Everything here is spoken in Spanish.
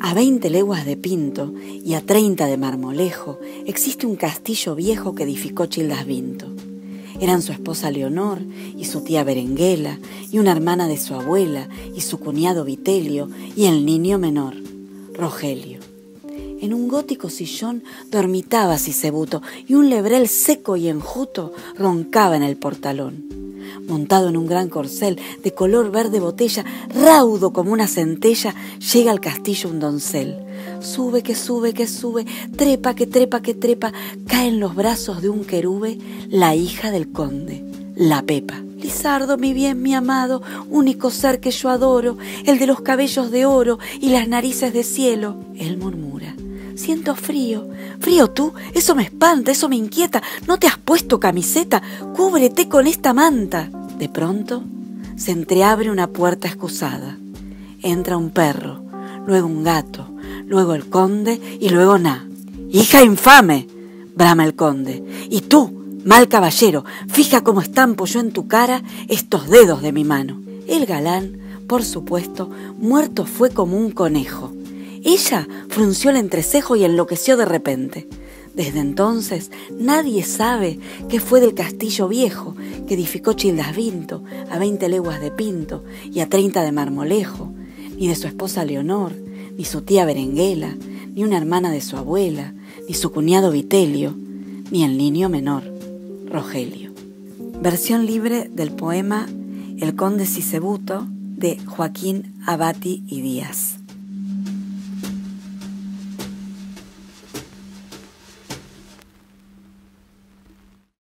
A veinte leguas de Pinto y a treinta de Marmolejo existe un castillo viejo que edificó Childas Vinto. Eran su esposa Leonor y su tía Berenguela y una hermana de su abuela y su cuñado Vitelio y el niño menor, Rogelio. En un gótico sillón dormitaba Sisebuto y un lebrel seco y enjuto roncaba en el portalón montado en un gran corcel de color verde botella, raudo como una centella, llega al castillo un doncel. Sube que sube que sube, trepa que trepa que trepa, cae en los brazos de un querube la hija del conde, la Pepa. Lizardo, mi bien, mi amado, único ser que yo adoro, el de los cabellos de oro y las narices de cielo. Él murmura. Siento frío. Frío tú, eso me espanta, eso me inquieta. ¿No te has puesto camiseta? Cúbrete con esta manta. De pronto se entreabre una puerta excusada. Entra un perro, luego un gato, luego el conde y luego Na. ¡Hija infame! brama el conde. Y tú, mal caballero, fija cómo estampo yo en tu cara estos dedos de mi mano. El galán, por supuesto, muerto fue como un conejo. Ella frunció el entrecejo y enloqueció de repente. Desde entonces nadie sabe qué fue del castillo viejo que edificó Childas Vinto a veinte leguas de Pinto y a treinta de Marmolejo, ni de su esposa Leonor, ni su tía Berenguela, ni una hermana de su abuela, ni su cuñado Vitelio, ni el niño menor, Rogelio. Versión libre del poema El conde Sisebuto de Joaquín Abati y Díaz.